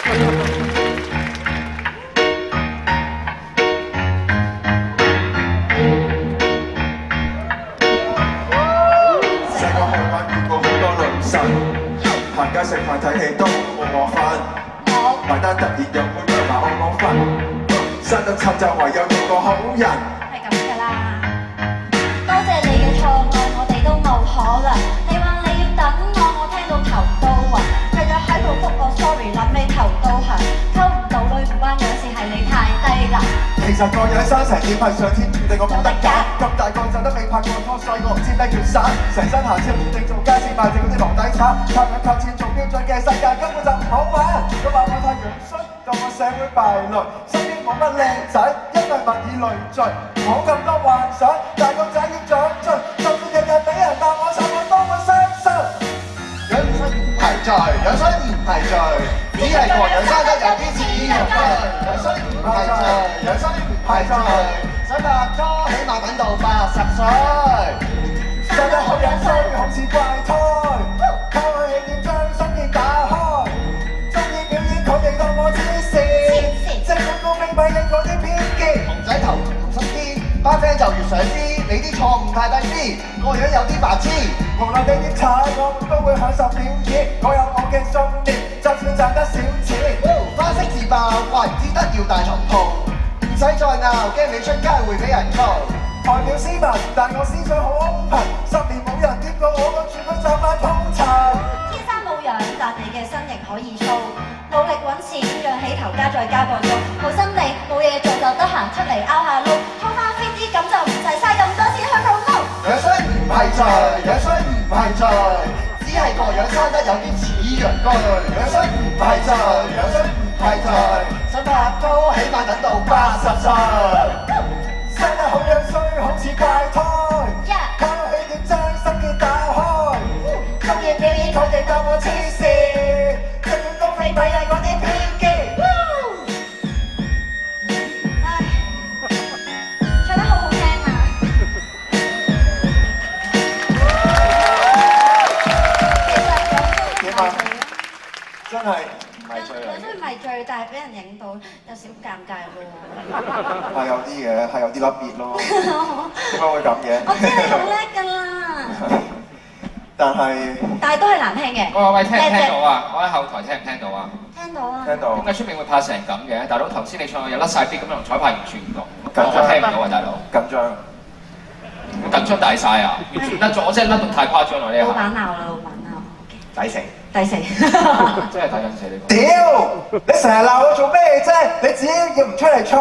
细个开玩笑我好多雷神行街食饭睇戏都冇我份。埋单突然又会计埋我网费生得丑就唯有做个好人。能。其實個樣生成點係上天注定，我冇得揀。咁大個仔都未拍過拖，所以我唔知咩叫散。成身行超定做街市賣剩嗰啲狼底橙，靠人靠錢做標準嘅世界根本就唔好玩。都話我太樣衰，當我社會敗類，身邊冇乜靚仔，因為物以類聚，冇咁多幻想。大個仔要長進，就算日日俾人鬧我醜，我都會相信。樣衰唔係罪，樣衰唔係罪，只係個樣生得有啲似想拍拖起碼等到八十歲。生得好樣衰，好似怪胎，靠氣點將心結打開。中意表演，佢哋當我黐線，即管公平批認嗰啲偏見。熊仔頭同心啲，班 friend 就越想知你啲錯誤太低 B，個樣有啲白痴。無論你點踩我，都會享受表演。我有我嘅信念，就算賺得少錢。花式自爆，怪唔知得要大床鋪，唔唔使再鬧，驚你出街會俾人嘈。外表斯文，但我思想好 open。十年冇人掂過我個處佢就快鋪塵。天生冇樣，但你嘅身形可以操。努力揾錢，養起頭家再加個租。好心你冇嘢做就得閒出嚟拗下撈，拖翻 fit 啲咁就唔使嘥咁多錢去 promote。樣衰唔係罪，樣衰唔係罪，只係個樣生得有啲似人居。樣衰唔係罪，樣衰唔係罪，拍拖起碼等到八十歲。真係唔係罪有嚟啲唔係罪，但係俾人影到有少尷尬喎。係有啲嘅，係有啲甩別咯。點解會咁嘅？我知你好叻㗎啦，但係但係都係難聽嘅。喂喂喂，聽唔聽到啊？我喺後台聽唔聽到啊？聽到啊！聽到點解出面會拍成咁嘅？大佬頭先你唱又甩晒啲咁樣，同彩排完全唔同。緊張我聽唔到啊，大佬。緊張。緊張大晒啊！完全甩咗，我真係甩到太誇張啦！呢下老闆下，鬧啦，老闆鬧。抵死！第四。真係睇緊死你。屌！你成日鬧我做咩啫？你自己要唔出嚟唱！